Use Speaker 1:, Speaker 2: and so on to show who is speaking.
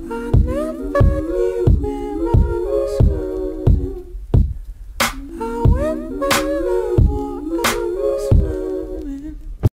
Speaker 1: I never